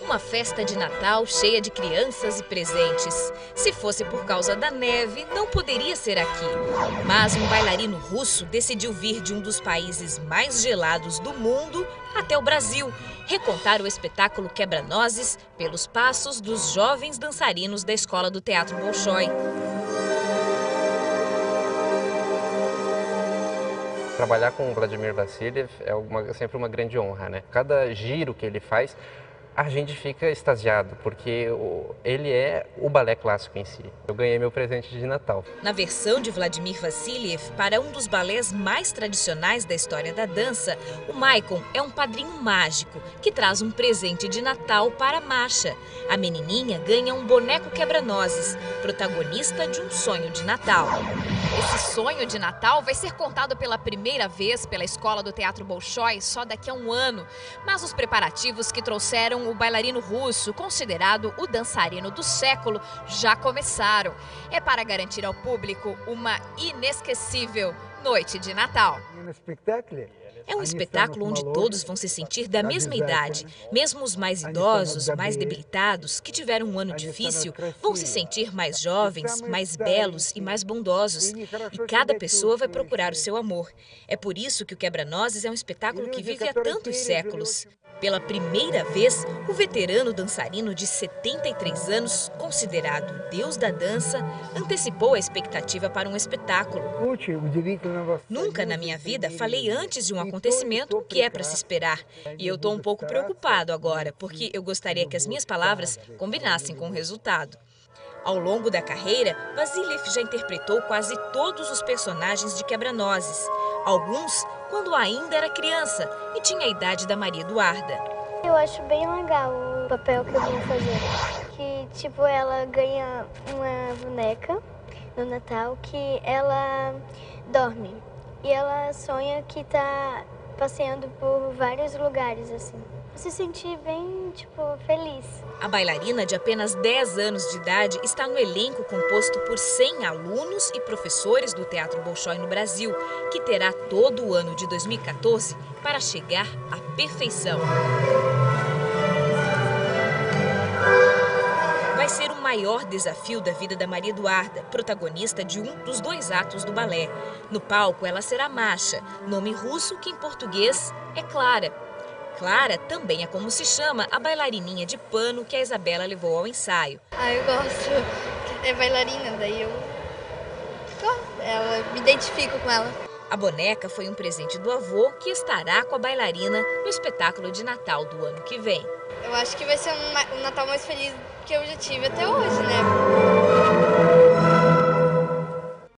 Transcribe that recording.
Uma festa de Natal cheia de crianças e presentes. Se fosse por causa da neve, não poderia ser aqui. Mas um bailarino russo decidiu vir de um dos países mais gelados do mundo até o Brasil, recontar o espetáculo Quebra-Nozes pelos passos dos jovens dançarinos da Escola do Teatro Bolshoi. Trabalhar com o Vladimir Vassiliev é uma, sempre uma grande honra, né? Cada giro que ele faz a gente fica extasiado, porque ele é o balé clássico em si. Eu ganhei meu presente de Natal. Na versão de Vladimir Vassiliev, para um dos balés mais tradicionais da história da dança, o Maicon é um padrinho mágico que traz um presente de Natal para a Masha. A menininha ganha um boneco quebra-nozes, protagonista de um sonho de Natal. Esse sonho de Natal vai ser contado pela primeira vez pela Escola do Teatro Bolshoi só daqui a um ano, mas os preparativos que trouxeram o bailarino russo, considerado o dançarino do século, já começaram. É para garantir ao público uma inesquecível noite de Natal. É um espetáculo onde todos vão se sentir da mesma idade. Mesmo os mais idosos, mais debilitados, que tiveram um ano difícil, vão se sentir mais jovens, mais belos e mais bondosos. E cada pessoa vai procurar o seu amor. É por isso que o Quebra-Nozes é um espetáculo que vive há tantos séculos. Pela primeira vez, o veterano dançarino de 73 anos, considerado o deus da dança, antecipou a expectativa para um espetáculo. Nunca na minha vida falei antes de um acontecimento que é para se esperar. E eu estou um pouco preocupado agora, porque eu gostaria que as minhas palavras combinassem com o resultado. Ao longo da carreira, Vasiliev já interpretou quase todos os personagens de Quebra-Nozes, alguns quando ainda era criança e tinha a idade da Maria Eduarda. Eu acho bem legal o papel que eu vou fazer. Que, tipo, ela ganha uma boneca no Natal que ela dorme. E ela sonha que tá passeando por vários lugares, assim se sentir bem, tipo, feliz. A bailarina de apenas 10 anos de idade está no elenco composto por 100 alunos e professores do Teatro Bolshoi no Brasil, que terá todo o ano de 2014 para chegar à perfeição. Vai ser o maior desafio da vida da Maria Eduarda, protagonista de um dos dois atos do balé. No palco, ela será Masha, nome russo que em português é Clara, Clara também é como se chama a bailarininha de pano que a Isabela levou ao ensaio. Ah, eu gosto. É bailarina, daí eu. Ela, me identifico com ela. A boneca foi um presente do avô que estará com a bailarina no espetáculo de Natal do ano que vem. Eu acho que vai ser um, um Natal mais feliz que eu já tive até hoje, né?